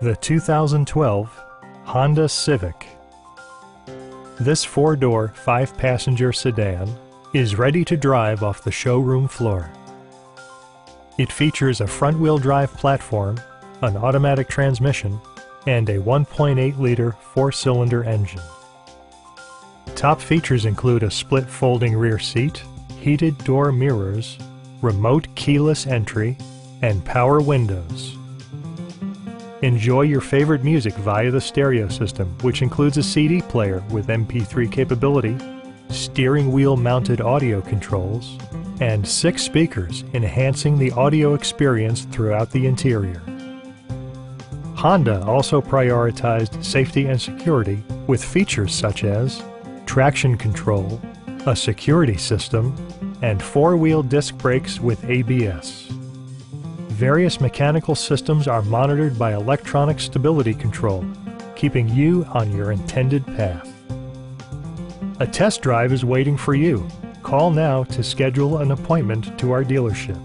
the 2012 Honda Civic. This four-door, five-passenger sedan is ready to drive off the showroom floor. It features a front-wheel drive platform, an automatic transmission, and a 1.8-liter four-cylinder engine. Top features include a split folding rear seat, heated door mirrors, remote keyless entry, and power windows. Enjoy your favorite music via the stereo system, which includes a CD player with MP3 capability, steering wheel mounted audio controls, and six speakers enhancing the audio experience throughout the interior. Honda also prioritized safety and security with features such as traction control, a security system, and four-wheel disc brakes with ABS various mechanical systems are monitored by electronic stability control, keeping you on your intended path. A test drive is waiting for you. Call now to schedule an appointment to our dealership.